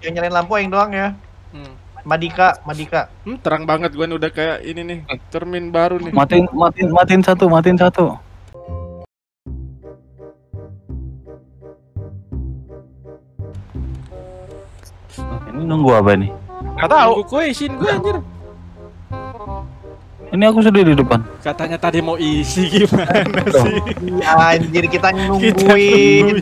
yang nyalain lampu yang doang ya. Hmm. Madika, Madika. Hmm, terang banget gua nih udah kayak ini nih cermin baru nih. Matiin, matiin, matiin satu, matiin satu. Ini nunggu apa nih? Gak tahu. Tunggu kue isiin gua anjir. Ini aku sudah di depan. Katanya tadi mau isi gimana sih? Anjir kita Kita nungguin.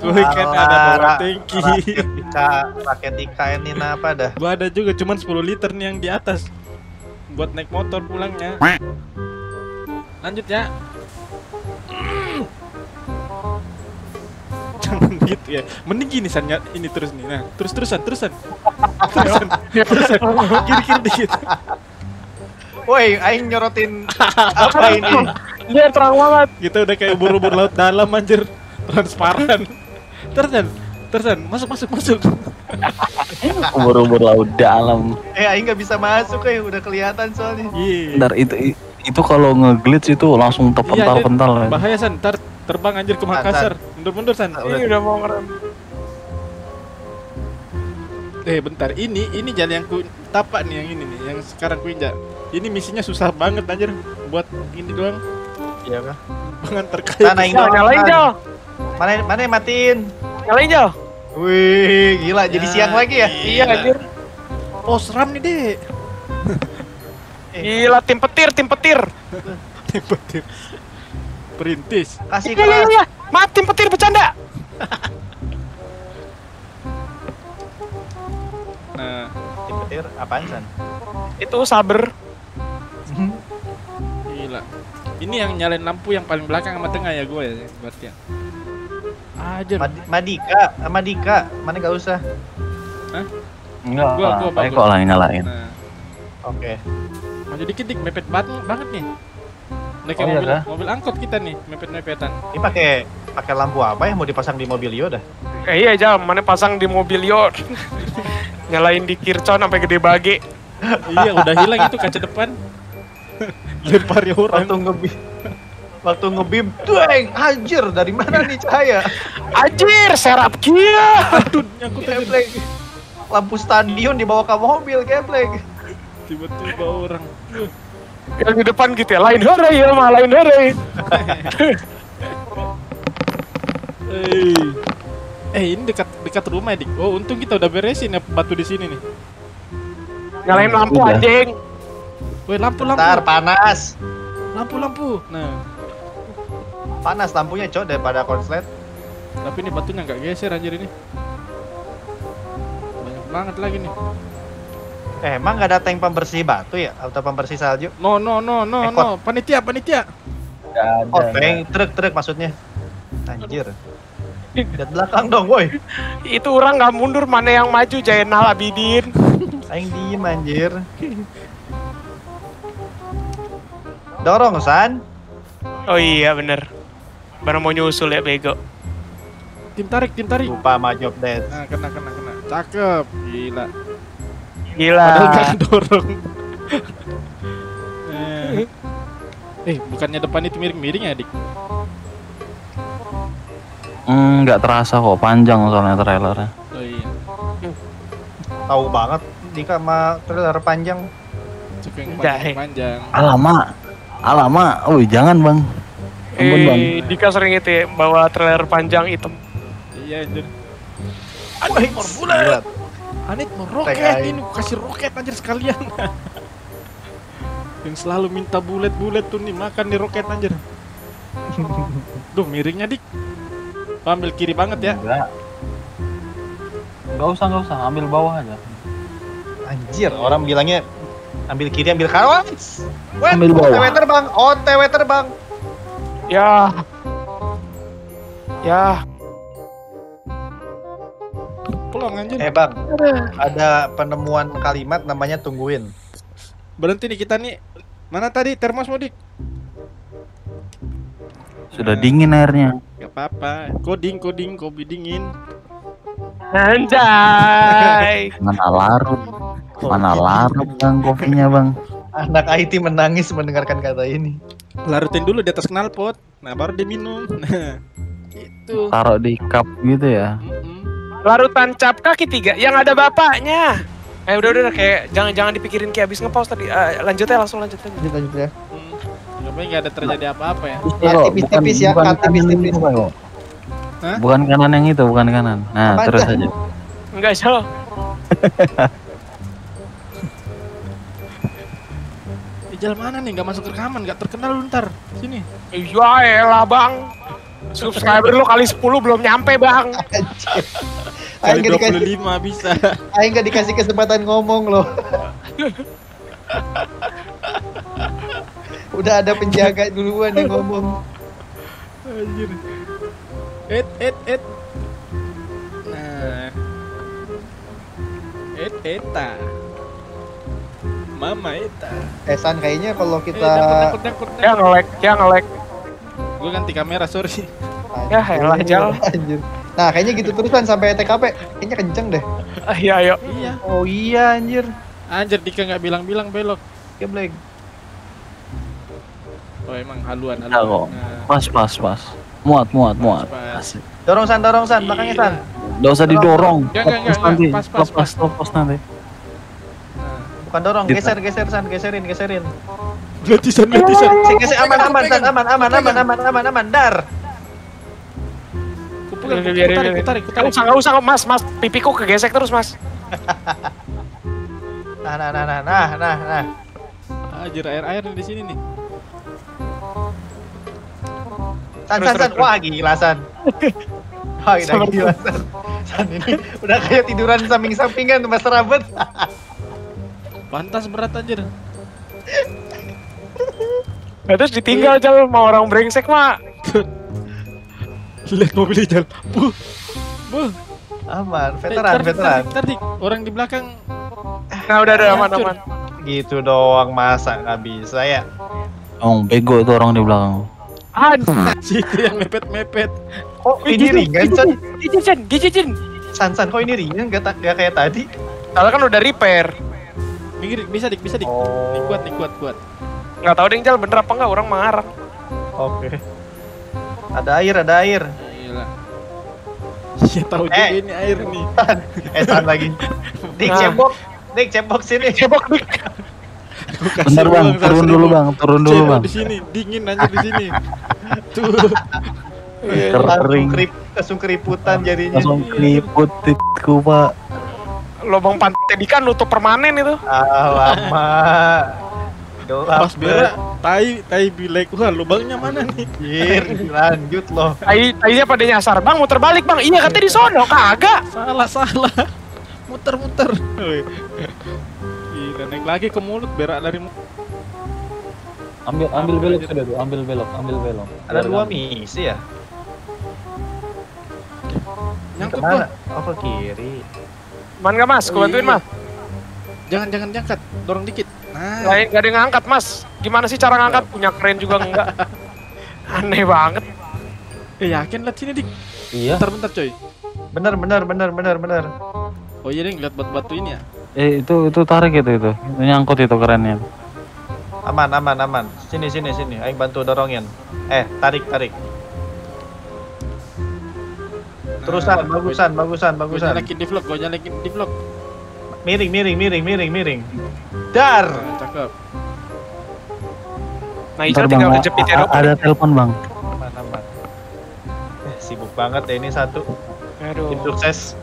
Gue kan ada bawa Alah, tangki. Raket Ika, raket Ika ini apa dah? Gua ada juga cuman 10 liter nih yang di atas. Buat naik motor pulangnya. Lanjut ya. Jangan gitu ya. Mending gini San ya, ini terus nih. Nah, terus terusan terusan. Terusan. terusan. Kiri-kiri dikit. Woi, aing nyorotin apa ini? Dia terang banget. Kita udah kayak ubur-ubur laut dalam anjir. Transparan. Terusan. Terusan. Masuk masuk masuk. Ubur-ubur laut dalam. Eh, aing nggak bisa masuk eh, udah kelihatan soalnya. Iya. Bentar, itu itu kalau ngeglitch itu langsung Iya, terpental-pental. kan. Bahaya San, ntar terbang anjir ke Makassar. Mundur-mundur San. Ini udah mau ngerem. Eh bentar, ini ini jalan yang ku tapak nih yang ini nih, yang sekarang ku injak. Ini misinya susah banget anjir buat ini doang. Iya kah? Banget terkait. Jal, doang. nyalain San. Jal. Mana mana yang matiin? Nyalain Jal. Wih, gila jadi Ya, siang lagi ya? Iya anjir. Oh seram nih deh. Gila tim petir, tim petir. Petir. Perintis. Kasih Iya iya keras. iya. Maaf tim petir bercanda. Nah, Petir apaan san? Itu saber. gila. Ini yang nyalain lampu yang paling belakang sama tengah ya gue ya berarti ya. Ajar. Mad- Madika, ah, Madika, mana gak usah. Enggak, Gua- gua apa bagus. kok lah yang nyalain. Nah, Oke. maju dikit dik mepet banget banget nih. Naik Oh, iya mobil, kah? mobil angkot kita nih, mepet-mepetan. Ini pakai pakai lampu apa ya mau dipasang di mobil Yoda? Eh iya Jal, mana pasang di mobil yo. Nyalain di kircon sampai gede bage. iya, udah hilang itu kaca depan. Lempar ya orang. Ngebim Waktu ngebim, dueng, anjir dari mana nih cahaya? Anjir, serap kia. Aduh, nyangkut. Geblek. Lampu stadion dibawa ke mobil, geblek. Tiba-tiba orang. Yang di depan gitu ya, lain hore ya mah, lain hore. Eh, eh ini dekat dekat rumah dik. Oh untung kita udah beresin ya batu di sini nih. Nyalain lampu anjing. Woi lampu lampu. Ntar panas. Lampu lampu. Nah, Panas lampunya cok daripada konslet. tapi ini batunya nggak geser anjir ini. Banyak banget lagi nih. Eh, emang gak ada tank pembersih batu ya? Atau pembersih salju? No no no no Eh, no. Panitia panitia. Oh, tank, truk, truk maksudnya. Anjir. Lihat belakang dong, woi. Itu orang nggak mundur, mana yang maju Jainal Abidin. Aing diem anjir. Dorong, San. Oh iya bener. Baru mau nyusul ya bego. Tim tarik tim tarik. Lupa sama job desk. Nah kena kena kena. Cakep. Gila. Gila. Padahal kan dorong. eh. eh bukannya depan itu miring-miring ya dik? Hmm, nggak terasa kok panjang soalnya trailernya. Oh iya. Tahu banget Dika sama trailer panjang. Cukup yang Jahe. panjang. Alama, alama, oh jangan bang. Ampun bang. Eh, Dika sering itu ya, bawa trailer panjang hitam. Iya anjir. Wih, gila. Anit mau roket ini kasih roket anjir sekalian. Yang selalu minta bulet-bulet tuh nih makan nih roket anjir. Duh miringnya dik. Ambil kiri banget ya. Enggak. Enggak usah, enggak usah, ambil bawah aja. Anjir, orang bilangnya ambil kiri, ambil kanan. Ambil bawah. OTW terbang, OTW terbang. Ya. Ya. Pelong anjir. Eh bang, ada penemuan kalimat namanya tungguin. Berhenti nih kita nih. Mana tadi termos mau dik? Sudah dingin airnya. Gak apa-apa. Coding coding kopi dingin. Anjay. Mana larut, mana larut bang kopinya bang. Anak IT menangis mendengarkan kata ini. Larutin dulu di atas knalpot. Nah baru dia minum. Nah itu. Taruh di cup gitu ya. Larutan cap kaki tiga yang ada bapaknya. Eh udah udah udah, kayak jangan jangan dipikirin kayak abis ngepaus tadi. Eh, lanjut ya langsung lanjut aja. Lanjut lanjut ya. Hmm. Tapi nggak ada terjadi apa-apa ya. Tipis-tipis ya, tipis-tipis. Bukan kanan yang itu, bukan kanan. Nah, Apaan, terus Cak? aja. Enggak jauh. Ijal mana nih? Nggak masuk rekaman, nggak terkenal lu ntar. Sini. Iya elah bang. Subscriber lu kali 10 belum nyampe bang. Anjir. Kali Aing nggak dikasih, 25 bisa. Aing nggak dikasih kesempatan ngomong loh. Udah ada penjaga duluan yang ngomong. Anjir. Et, et, et. Nah. Et, eta. Mama eta. Eh San kayaknya kalau Eh, kita Ya ngelek, ya ngelek. Gue ganti kamera, sorry. Ya, elah, Jal. Anjir. Nah, kayaknya gitu terusan sampai TKP. Kayaknya kenceng deh. Ah, iya ayo. Iya. Oh iya anjir. Anjir, Dika nggak bilang-bilang belok. Geblek. Oh, emang haluan, Enggak kok. haluan. Nah, Pas, pas, pas. Muat, muat, muat. pas. Asik. Dorong San, dorong San, belakangnya San. Nggak usah didorong. Enggak, enggak, enggak, nanti. pas, pas, Lepas, lepas nanti. Nah. Bukan dorong, geser, geser San, geserin, geserin. Gratisan, gratisan. Geser, geser, aman, aman, San, aman, aman, aman, aman, aman, aman, dar. Kutarik, biarin. kutarik, Nggak kutarik. usah, usah, mas, mas, pipiku kegesek terus, mas. Nah, nah, nah, nah, nah, nah, nah. Anjir, air-air di sini nih. San, San, San, wah gila San. Wah gila San. San ini udah kayak tiduran samping-sampingan mas rabet. Pantas berat anjir. Nah, terus ditinggal aja mau orang brengsek mah. Lihat mobil Ijal. Buh. Buh. Aman, Eh, veteran, tar, dik, veteran. tar. Orang di belakang Nah udah udah aman aman. Gitu doang masa nggak bisa ya. Oh, bego itu orang di belakang. Aduh. situ yang mepet-mepet. Oh ini ringan San. Gijin, gijin. San, San, kok ini ringan gak, gak kayak tadi? Soalnya kan udah repair. Minggir, bisa dik, bisa dik. Oh. Nih kuat, nih kuat, kuat. Nggak tahu deh Jal bener apa enggak orang mengarang. Oke. Ada air, ada air. Gila. Iya tahu juga Eh. ini air nih. Eh San lagi. Dik Nah. cebok, Dik cebok sini. Cebok dik. Bentar bang, uang turun 100 dulu bang, turun dulu bang. di sini, dingin anjir di sini. Tuh. Langsung Kering, kerip, langsung keriputan jadinya. langsung keriput pak. Lobang pantai ikan nutup permanen itu. Ah, lama. Gelap. Pas berak, tai, tai bilek. Wah, lubangnya mana nih? Anjir, lanjut loh. Tai tainya pada nyasar bang muter balik bang. Iya katanya di sono kagak. Salah, salah. Muter-muter. Gila, naik lagi ke mulut berak dari mulut. Ambil, ambil belok sudah tuh, ambil belok, ambil belok. Ada dua misi ya? Nyangkut Ke mana? Oh ke kiri. Man nggak mas? Gue bantuin mas. Jangan, jangan diangkat. Dorong dikit. Nah, Lain gak ada yang ngangkat mas. Gimana sih cara ngangkat? Punya keren juga enggak. Aneh banget. eh, yakin lihat sini dik. Iya. Bentar, bentar coy. Bener, bener, bener, bener, bener. Oh iya nih, lihat batu-batu ini ya. Eh itu itu tarik itu itu, itu nyangkut itu kerennya. Aman, aman, aman. Sini, sini, sini. Aing bantu dorongin. Eh, tarik, tarik. Terusan, bagusan, bagusan, Gue bagusan. nyalakin di vlog, gue nyalakin di vlog. Miring, miring, miring, miring, miring. Dar. Nah, cakep. Nah Ical tinggal kejepit ya ada telepon bang. Aman, aman. Eh, sibuk banget ya ini satu. Aduh. Tim sukses.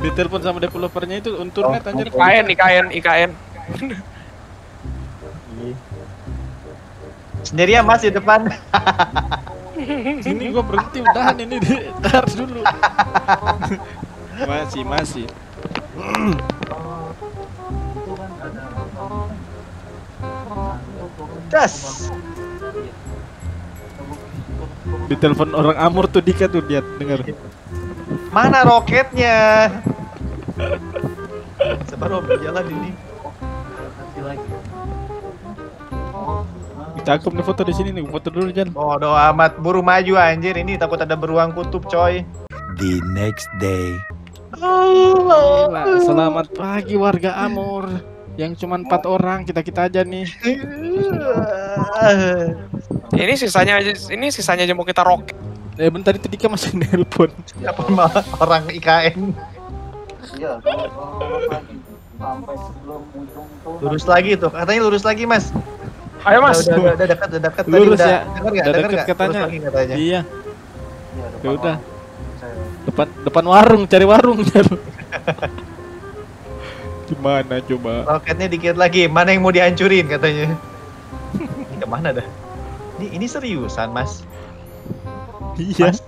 Ditelepon sama developernya itu Unturnet Oh, anjir. IKN, IKN, IKN. Sendirian mas di depan. Sini gua berhenti udahan ini di tar dulu. masih, masih. Das. Ditelepon orang Amur tuh Dika tuh lihat dengar. Mana roketnya? Sabar om, jalan ini. Cakep nih foto di sini nih, foto dulu Jan. Bodoh amat, buru maju anjir ini takut ada beruang kutub coy. The next day. Gila, selamat pagi warga Amur. Yang cuma empat orang, kita kita aja nih. Ini sisanya aja, ini sisanya aja mau kita roket. Eh bentar itu Dika masih nelpon. Siapa malah orang IKN? Iya, kalau kalau lagi sampai sebelum ujung tuh. Lurus lagi tuh, katanya lurus lagi mas. Ayo mas. Udah, udah, udah dekat, udah dekat. Lurus udah, ya. Dengar nggak? Udah deket nggak? katanya. Lagi katanya. Iya, Iya, ya udah. Saya Depan depan warung, cari warung. Gimana coba? Roketnya dikit lagi. Mana yang mau dihancurin katanya? ini ke mana dah? Ini ini seriusan mas? Iya. Mas,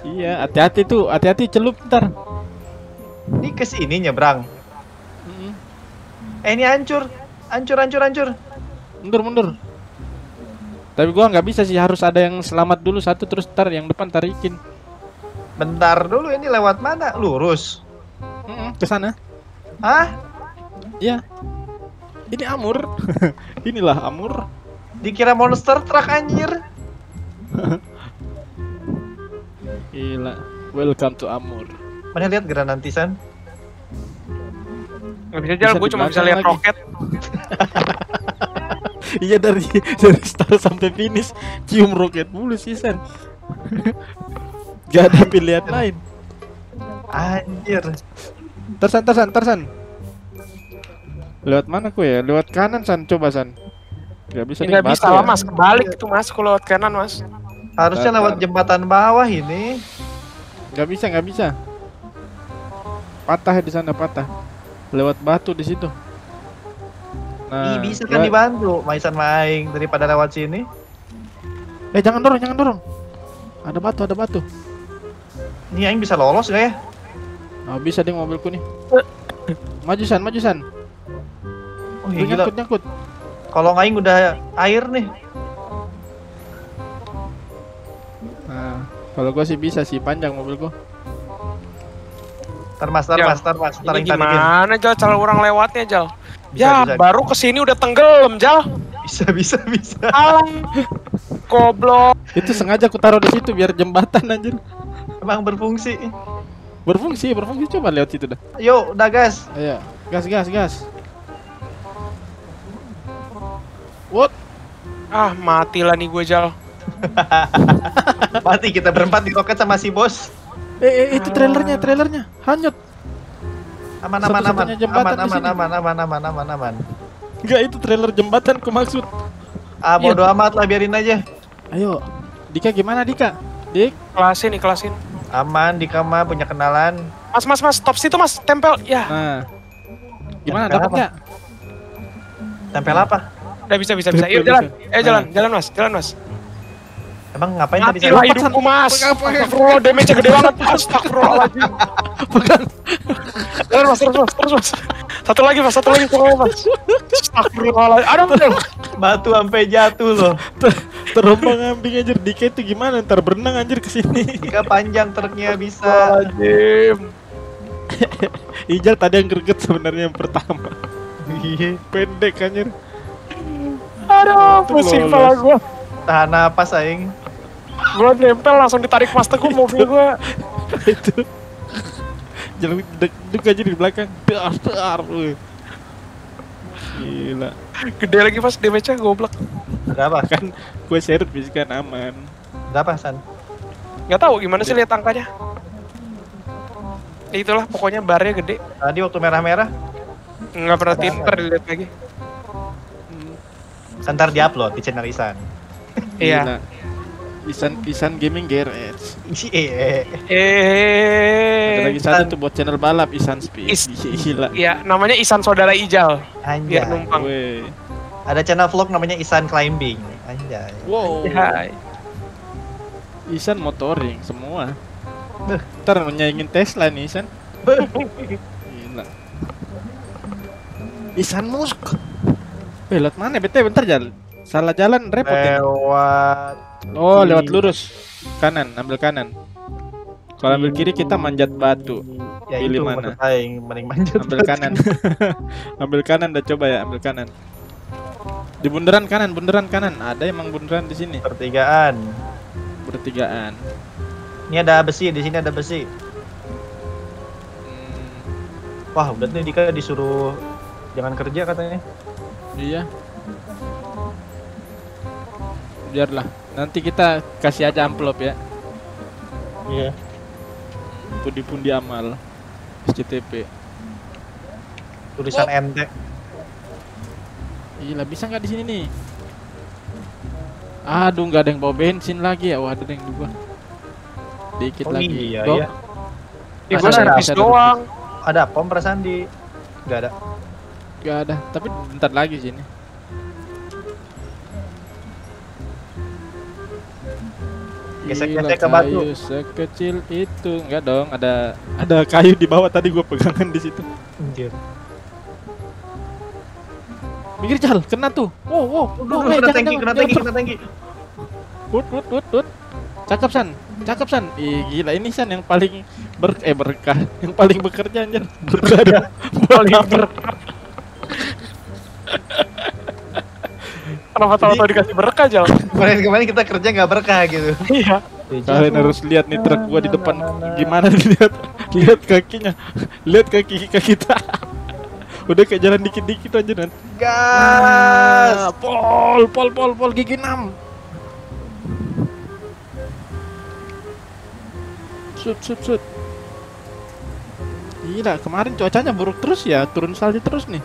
Iya, hati-hati tuh, hati-hati celup ntar. ini ke sini nyebrang. Mm-mm. Eh ini hancur, hancur, hancur, hancur. Mundur, mundur. Tapi gua nggak bisa sih, harus ada yang selamat dulu satu terus ntar yang depan tarikin. Bentar dulu ini lewat mana? Lurus. Mm-mm, ke sana. Hah? Iya. Ini Amur. Inilah Amur. Dikira monster truck anjir. Gila. Welcome to Amur. Mana lihat granantisan? Gak bisa jalan, Bisa gue cuma bisa lihat roket. iya dari dari start sampai finish cium roket mulu sih San. Gak ada pilihan lain. Anjir. Tersan, tersan, tersan. Lewat mana ku ya? Lewat kanan San, coba San. Gak bisa Nggak nih, bisa lah ya. mas, kebalik itu mas, kalau lewat kanan mas. Harusnya lewat jembatan bawah ini. Gak bisa, gak bisa. Patah di sana patah. Lewat batu di situ. Nah, Ih, bisa kan dibantu Maisan Maing daripada lewat sini. Eh jangan dorong, jangan dorong. Ada batu, ada batu. Ini Aing bisa lolos gak ya? Oh, bisa deh mobilku nih. Maju san, maju san. Oh iya nyangkut, nyangkut. Kalau Aing udah air nih. Nah, kalau gua sih bisa sih panjang mobilku. Ntar mas, ntar Ya, mas, ntar mas, ntar Ini gimana Jal, cara orang lewatnya Jal? Bisa, ya bisa. baru ke sini udah tenggelam Jal. Bisa, bisa, bisa. Alam. Goblok. Itu sengaja aku taruh di situ biar jembatan anjir. Emang berfungsi. Berfungsi, berfungsi coba lewat situ dah. Yuk, udah gas. Ayo, gas, gas, gas. What? Ah matilah nih gue Jal. Mati kita berempat di roket sama si bos. Eh, eh itu trailernya, trailernya. Hanyut. Aman, aman, aman. Jembatan Aman, aman, aman, aman, aman, aman, aman. Enggak, itu trailer jembatan ku maksud. Ah, Iya. bodo amat lah, biarin aja. Ayo. Dika gimana, Dika? Dik? Kelasin nih kelasin. Aman, di kamar punya kenalan. Mas mas mas stop situ mas tempel ya. Nah. Gimana Tempel dapat apa? nggak? Tempel apa? Udah bisa bisa bisa. Yuk jalan. Eh jalan jalan mas jalan mas. Emang ngapain tadi saya? hidupku mas. Astagfirullah damage gede banget. Astagfirullahaladzim. Jalan mas terus mas terus mas. Satu lagi mas satu lagi tolong mas. Astagfirullahaladzim. Ada bener. Batu sampai jatuh loh. Ter- Terombang ambing anjir Dika itu gimana? Ntar berenang anjir ke sini. Jika panjang truknya bisa. Astagfirullahaladzim. Ijal tadi yang greget sebenarnya yang pertama. Iya. Pendek anjir. Aduh pusing kepala gue. Tahan napas aing. Gue nempel langsung ditarik mas teguh mobil gue. itu. Jalan deg aja di belakang. Dar, dar. Gila. Gede lagi mas damage-nya goblok. Berapa? Kan gue servis kan aman. Berapa, San? Gak tahu gimana sih lihat angkanya. Ya itulah pokoknya barnya gede. Tadi waktu merah-merah, Nggak perhatiin ntar dilihat lagi. ntar di-upload di channel Isan. Iya. Isan Isan Gaming Garage. Iya. Ada Eh. lagi satu tuh buat channel balap Isan Speed. Is- Gila. Iya, namanya Isan Saudara Ijal. Anjay. Biar numpang. Weh. Ada channel vlog namanya Isan Climbing. Anjay. Wow. Hai. Isan motoring semua. Ntar nyaingin Tesla nih Isan. Gila. Isan Musk. Eh, lewat mana? Bete bentar jalan. Salah jalan repot ya. Oh, lewat lurus. Kanan, ambil kanan. Kalau ambil kiri kita manjat batu. Ya Pilih itu mana? aing mending manjat. Ambil kanan. ambil kanan dah coba ya, ambil kanan. Di bundaran kanan, bundaran kanan. Ada emang bundaran di sini. Pertigaan. Bertigaan. Ini ada besi, di sini ada besi. Hmm, Wah, udah nih Dika disuruh jangan kerja katanya. iya. Biarlah. Nanti kita kasih aja amplop ya. Iya. Pundi-pundi amal. SCTP. Tulisan ente. Gila, bisa nggak di sini nih? Aduh, nggak ada yang bawa bensin lagi ya. Wah, ada yang dua. Dikit Oh lagi. iya, Go. iya. Gua ada servis doang. Ada pom perasaan di Gak ada. Nggak ada. Tapi bentar lagi sini. Gesek-gesek ke batu. kayu sekecil itu. Enggak dong, ada ada kayu di bawah tadi gua pegangan di situ. Anjir. Minggir Jal, kena tuh. Oh, oh, oh, eh, kena tangki, kena tangki, kena tangki. Wut, wut, wut, wut. Cakep San, cakep San. Ih, gila ini San yang paling ber eh berkah, yang paling bekerja anjir. Berkah. Paling berkah. Kenapa tahu-tahu dikasih berkah Jal? Kemarin-kemarin kita kerja nggak berkah gitu. Iya. Kalian harus lihat nih truk gua di depan gimana dilihat. Lihat kakinya. Lihat kaki kaki kita. Udah kayak jalan dikit-dikit aja nanti. Gas. Pol, pol, pol, pol gigi 6. Sut, sut, sut. Gila, kemarin cuacanya buruk terus ya, turun salju terus nih.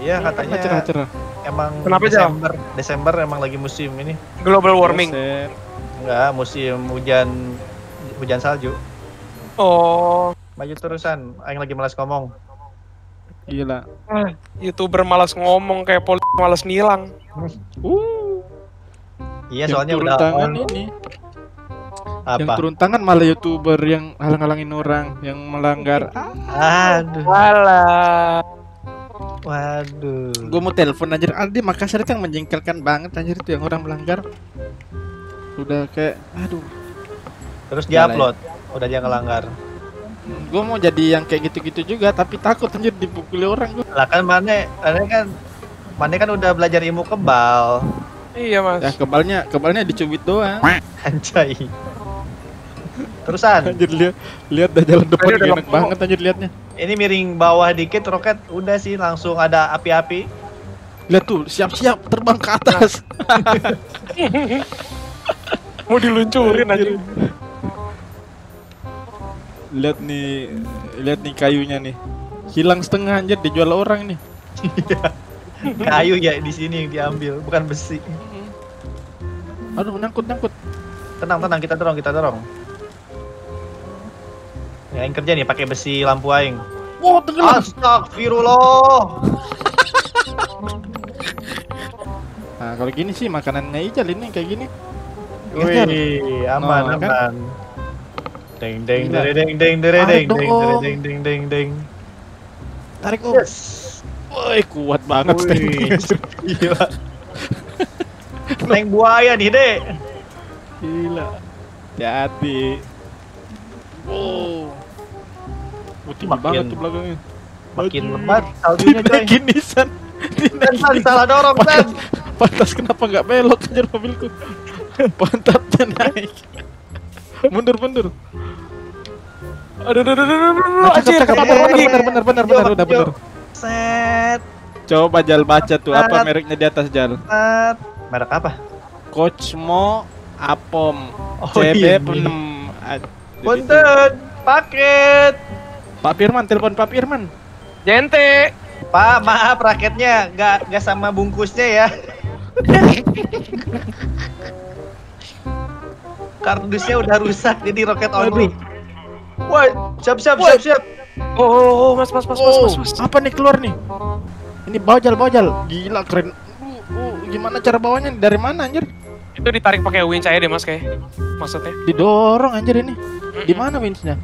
Iya katanya cerah-cerah. Emang Kenapa? Desember Desember emang lagi musim ini. Global warming. Enggak, musim hujan hujan salju. Oh, Maju terusan, aing lagi malas ngomong. Gila. ah, youtuber malas ngomong kayak poli malas nilang. Uh, Iya, yang soalnya turun udah tangan on. ini. Yang Apa? turun tangan malah youtuber yang halang-halangin orang, yang melanggar. Aduh, Walah. Waduh. Gue mau telepon anjir. Aldi Makassar kan menjengkelkan banget anjir itu yang orang melanggar. Udah kayak aduh. Terus Yalah, diupload, udah dia ngelanggar. Gue mau jadi yang kayak gitu-gitu juga tapi takut anjir dipukuli orang gue. Lah kan mana, mana kan, mana kan udah belajar ilmu kebal, Iya mas. Ya kebalnya kebalnya dicubit doang. anjay. Terusan, Anjir lihat lihat dah jalan depan enak banget anjir liatnya. Ini miring bawah dikit roket, udah sih langsung ada api-api. Lihat tuh siap-siap terbang ke atas. Mau diluncurin aja. Lihat nih lihat nih kayunya nih. Hilang setengah anjir dijual orang nih. Kayu ya di sini yang diambil, bukan besi. Aduh nyangkut nyangkut. Tenang, tenang, kita dorong, kita dorong. Ya, aing kerja nih pakai besi lampu aing. Wow tenggelam. Astagfirullah. Nah kalau gini sih makanannya Ijal ini kayak gini. Wih, aman, Nah, kan? aman. Deng deng deng Tarik deng dong, deng Om. deng deng deng deng. Tarik om. Yes. Woi kuat banget Wih, standingnya. gila. Tank buaya nih, Dek. Gila. Hati. Wow. Oh, tinggi Makin- banget tuh belakangnya. Makin Aduh. lebat saljunya, coy. Dinaikin nih San. Dan San, salah dorong, San. Pantas kenapa nggak belok anjir mobilku. Pantatnya naik. Mundur mundur. Aduh, aduh, aduh, aduh, aduh, anjir, bener lagi. bener bener bener bener udah bener. Set, Coba Jal baca tuh apa mereknya di atas Jal. Merek apa? Cosmo Apom Oh, CB ini. 6. Punten, paket. Pak Firman, telepon Pak Firman. Jente. Pak, maaf raketnya nggak nggak sama bungkusnya ya. Kardusnya udah rusak jadi roket only. Wah, siap siap siap siap. Oh, oh, oh, mas, mas, mas, mas, Oh, mas, mas. apa nih keluar nih? Ini bajal bajal, gila keren. Uh, uh, gimana cara bawanya? Dari mana anjir? Itu ditarik pakai winch aja deh mas kayak. Maksudnya. Didorong anjir ini. Di mana winchnya?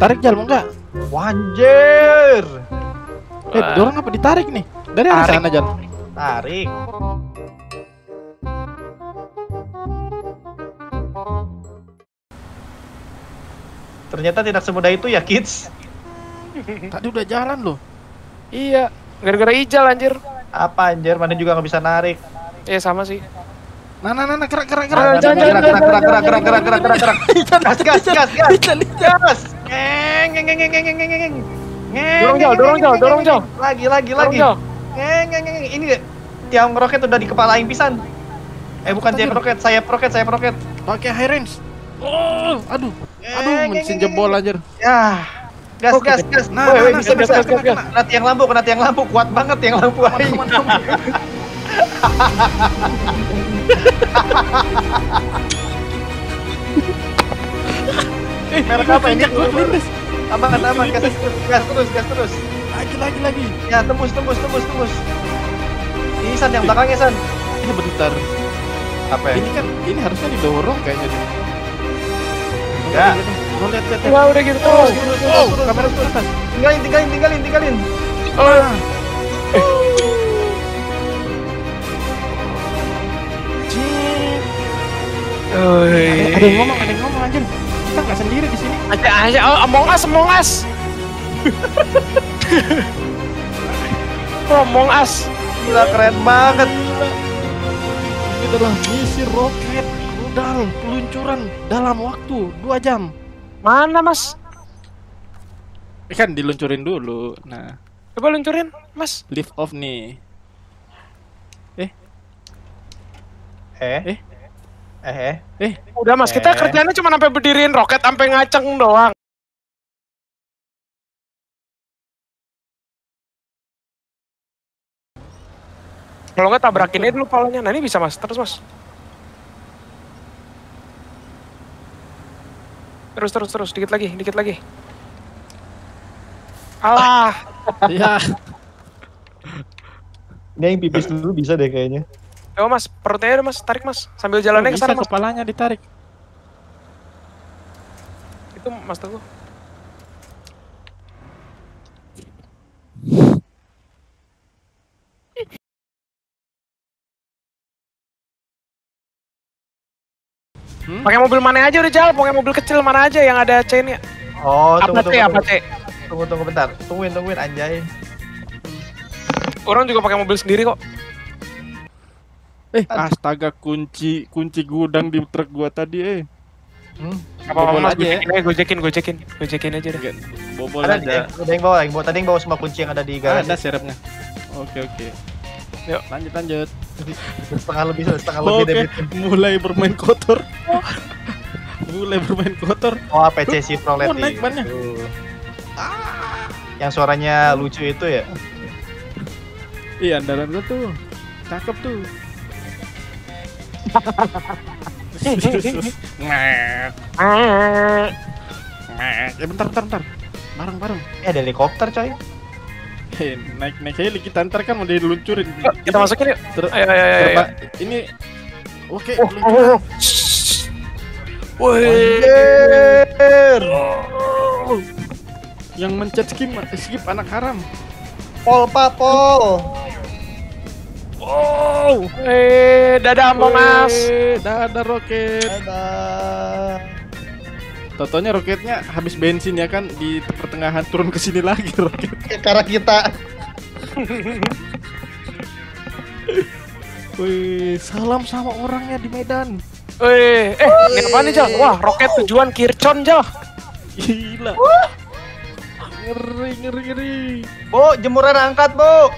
Tarik jal mau enggak? Wanjir. Eh, dorong apa ditarik nih? Dari arah sana jal. Tarik. Ternyata tidak semudah itu ya, kids. Tadi udah jalan loh. Iya. Gara-gara ijal anjir. Apa anjir, mana juga nggak bisa narik. Iya sama sih. Nah, nah, nah, nah, gerak, gerak, Gerak, gerak. gerak, jangan, gerak, jangan, gerak, gerak, gerak, gerak, gerak, gerak, gerak. Gas, gas, gas, gas. Ijal, ijal. Gas. Ngeng, ngeng, ngeng, ngeng, ngeng, ngeng, ngeng. Ngeng, Dorong, ngeng, Jal, ngeng, dorong, ngeng, Jal, ngeng, dorong, ngeng. Jal. Lagi, lagi, lagi. Dorong, Jal. Ngeng, ngeng, ngeng. Ini tiang roket udah di kepala aing pisan. Eh bukan sayap roket, sayap roket, sayap roket. Pakai high range. Oh, aduh. Aduh, Eh, mesin ngeng, jebol anjir. Ya. Gas, Oke. gas, gas. Nah, Woi, nah, woi, nah, bisa, gas, bisa. gas, gas, gas. Kena tiang lampu, kena tiang lampu. Kuat banget tiang lampu. aing. Eh, Merek apa ini? Kelindes. Aman, aman. Gas terus, gas terus, gas terus. Lagi, lagi, lagi. Ya, tembus, tembus, tembus, tembus. Ini San yang belakangnya San. Eh, bentar. Apa ya? Ini kan, ini harusnya didorong kayaknya. Enggak. Lo lihat, lihat, lihat. Ya udah gitu Oh, terus. Oh, kamera atas. Tinggalin, tinggalin, tinggalin, tinggalin. Oh, Cing. Ada, Oi. ada yang ngomong, ada yang ngomong anjir. Kita nggak sendiri di sini. Aja aja oh, Among Us, Among Us. Among Us. Gila keren banget. Ini adalah misi roket rudal peluncuran dalam waktu 2 jam. Mana, Mas? Eh, kan diluncurin dulu. Nah, Coba luncurin, Mas. lift off nih. Eh, Eh. eh, eh. Eh, Udah, Mas. Kita Eh. kerjanya cuma sampai berdiriin roket sampai ngaceng doang. Kalau nggak tabrakin aja dulu palanya. Nah ini bisa mas, terus mas. Terus terus terus, dikit lagi, dikit lagi. Alah, ya. Ini yang pipis dulu bisa deh kayaknya. Coba mas, perutnya udah mas, tarik mas, sambil jalannya ke bisa sana mas. kepalanya ditarik. Itu mas Teguh. Hmm? Pakai mobil mana aja udah jalan, pakai mobil kecil mana aja yang ada chainnya. Oh, tunggu, Apa tunggu, apa tunggu, C? tunggu, tunggu bentar. Tungguin, tungguin anjay. Orang juga pakai mobil sendiri kok. Eh, astaga kunci kunci gudang di truk gua tadi eh. Hmm. Apa apa Bobol mas, aja gojekin aja, gojekin, gojekin, gojekin aja deh. Enggak, Bobol Ada, aja. ada yang bawa, yang bawa tadi yang bawa semua kunci yang ada di Ada garasi. serepnya. Oke, oke. Yuk. Lanjut, lanjut. Setengah lebih, setengah lebih Oke, dari mulai bermain kotor. mulai bermain kotor. Oh, PC Chevrolet. Oh, naik bannya. Tuh. Yang suaranya lucu itu ya. Iya, andalan gua tuh. Cakep tuh. Ya bentar, bentar, bentar. Bareng, bareng. Eh, ada helikopter coy. Hei, naik naik heli kita ntar kan mau diluncurin. Kita masukin yuk. ter- Ayo, ayo, ayo, Ini oke. Oh, peluncuran. oh, oh. Yang mencet skip skip anak haram. Pol Papol. Wow. Eh, dadah Among Us. Weh, Dadah roket. Dadah. Totonya roketnya habis bensin ya kan di pertengahan turun ke sini lagi roket. Kayak Karena kita Wih, salam sama orangnya di Medan. Woi, eh, ini apa nih, Jal? Wah, roket tujuan Kircon, Jal. Gila. Ngeri, ngeri, ngeri. Bu, jemuran angkat, Bu.